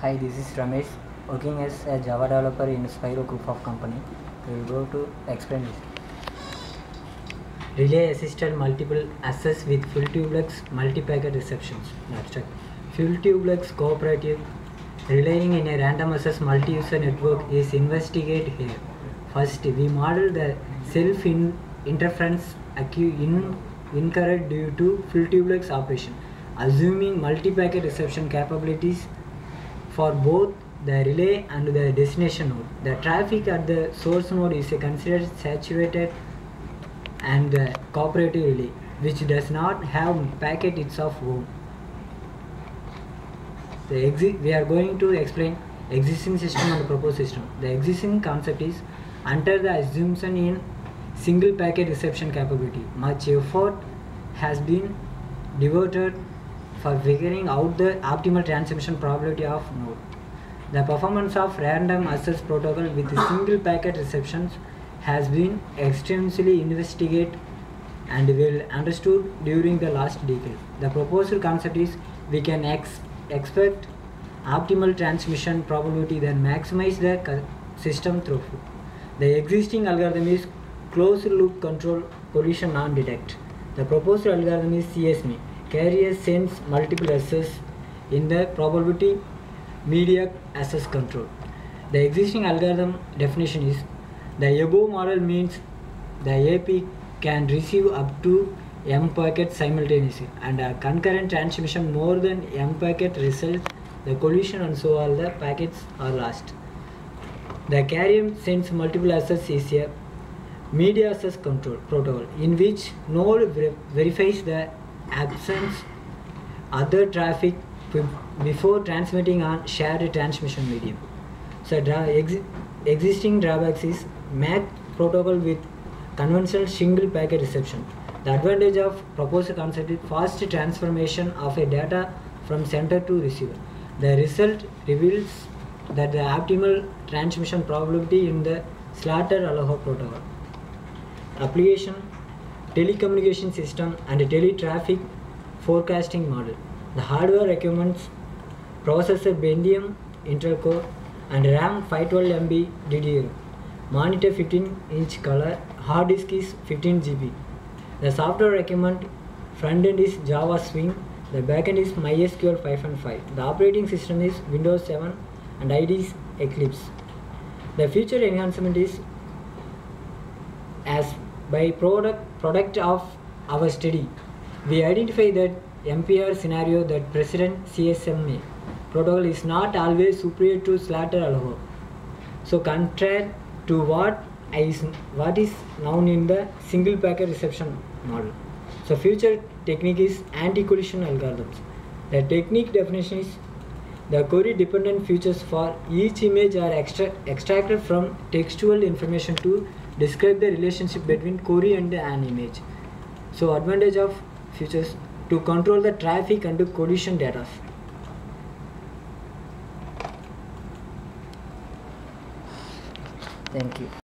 Hi, this is Ramesh, working as a Java developer in Spiro Group of Company. We will go to explain this. Relay assisted multiple access with full duplex multi-packet receptions. Abstract. Full duplex cooperative relying in a random access multi-user network is investigated here. First, we model the self in interference in incurred due to full duplex operation, assuming multi-packet reception capabilities for both the relay and the destination node. The traffic at the source node is considered saturated and the cooperative relay, which does not have packet itself own. The we are going to explain existing system and proposed system. The existing concept is under the assumption in single packet reception capability. Much effort has been devoted for figuring out the optimal transmission probability of node. The performance of random access protocol with single packet receptions has been extensively investigated and well understood during the last decade. The proposed concept is we can ex- expect optimal transmission probability then maximize the system throughput. The existing algorithm is closed loop control collision non-detect. The proposed algorithm is CSMA. Carrier sense multiple access in the probability media access control. The existing algorithm definition is the above model means the AP can receive up to M packets simultaneously and a concurrent transmission more than M packet results the collision and so all the packets are lost. The carrier sense multiple access is a media access control protocol in which node ver- verifies the absence other traffic before transmitting on shared transmission medium. So exi- existing drawbacks is MAC protocol with conventional single packet reception. The advantage of proposed concept is fast transformation of a data from sender to receiver. The result reveals that the optimal transmission probability in the Slotted Aloha protocol. Application telecommunication system and a teletraffic forecasting model. The hardware requirements processor Pentium Intel Core and RAM 512 MB DDR. Monitor 15 inch color, hard disk is 15 GB. The software requirement front end is Java Swing, the back end is MySQL 5.5. The operating system is Windows 7 and IDE is Eclipse. The feature enhancement is as by product product of our study. We identify that mpr scenario that persistent csma protocol is not always superior to slotted aloha so contrary to what is what is known in the single packet reception model. So future technique is anti-collision algorithms. The technique definition is the query dependent features for each image are extra- extracted from textual information to describe the relationship between query and an image. So advantage of features to control the traffic and collision data. Thank you.